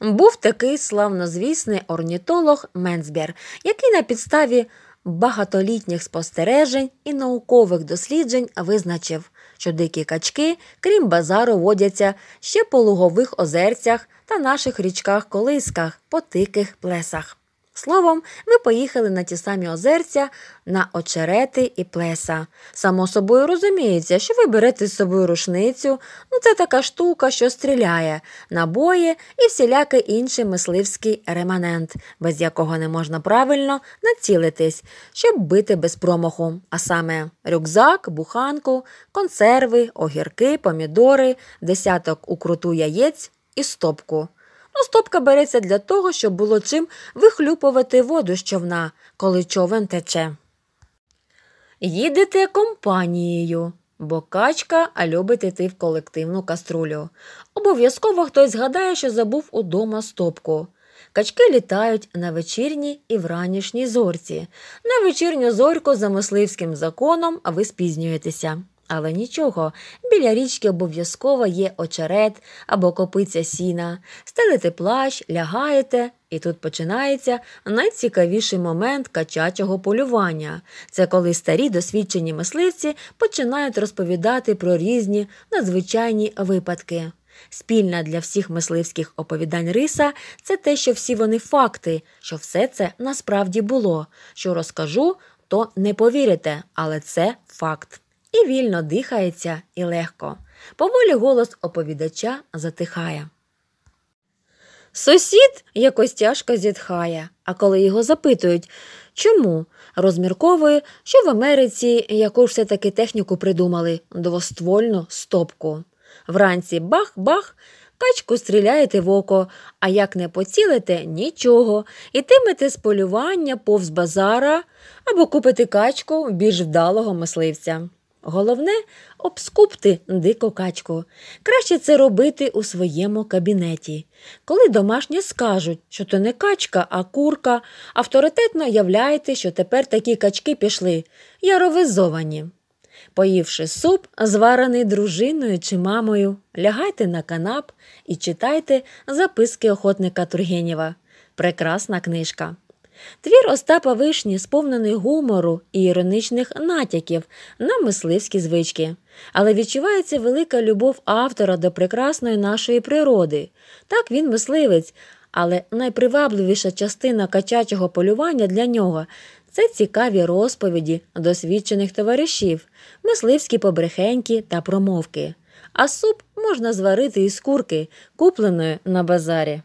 Був такий славнозвісний орнітолог Менцбер, який на підставі багатолітніх спостережень і наукових досліджень визначив, що дикі качки, крім базару, водяться ще по лугових озерцях та наших річках-колисках по тиких плесах. Словом, ми поїхали на ті самі озерця, на очерети і плеса. Само собою розуміється, що ви берете з собою рушницю, ну це така штука, що стріляє, набої і всілякий інший мисливський реманент, без якого не можна правильно націлитись, щоб бити без промаху, а саме рюкзак, буханку, консерви, огірки, помідори, десяток укруту яєць і стопку. Ну, стопка береться для того, щоб було чим вихлюпувати воду з човна, коли човен тече. Їдете компанією, бо качка а любить йти в колективну каструлю. Обов'язково хтось згадає, що забув удома стопку. Качки літають на вечірній і вранішній зорці. На вечірню зорьку за мисливським законом ви спізнюєтеся. Але нічого, біля річки обов'язково є очерет або копиця сіна, стелите плащ, лягаєте, і тут починається найцікавіший момент качачого полювання. Це коли старі досвідчені мисливці починають розповідати про різні надзвичайні випадки. Спільна для всіх мисливських оповідань риса це те, що всі вони факти, що все це насправді було. Що розкажу, то не повірите, але це факт. І вільно дихається і легко. Поволі голос оповідача затихає. Сусід якось тяжко зітхає, а коли його запитують, чому, розмірковує, що в Америці яку ж все таки техніку придумали двоствольну стопку. Вранці бах-бах, качку стріляєте в око, а як не поцілите нічого, ітимете з полювання повз базара або купите качку більш вдалого мисливця. Головне обскупти дику качку. Краще це робити у своєму кабінеті. Коли домашні скажуть, що то не качка, а курка, авторитетно являйте, що тепер такі качки пішли, яровизовані. Поївши суп, зварений дружиною чи мамою, лягайте на канап і читайте записки охотника Тургенєва. Прекрасна книжка. Твір Остапа Вишні сповнений гумору і іронічних натяків на мисливські звички, але відчувається велика любов автора до прекрасної нашої природи. Так він мисливець, але найпривабливіша частина качачого полювання для нього це цікаві розповіді досвідчених товаришів, мисливські побрехеньки та промовки. А суп можна зварити із курки, купленої на базарі.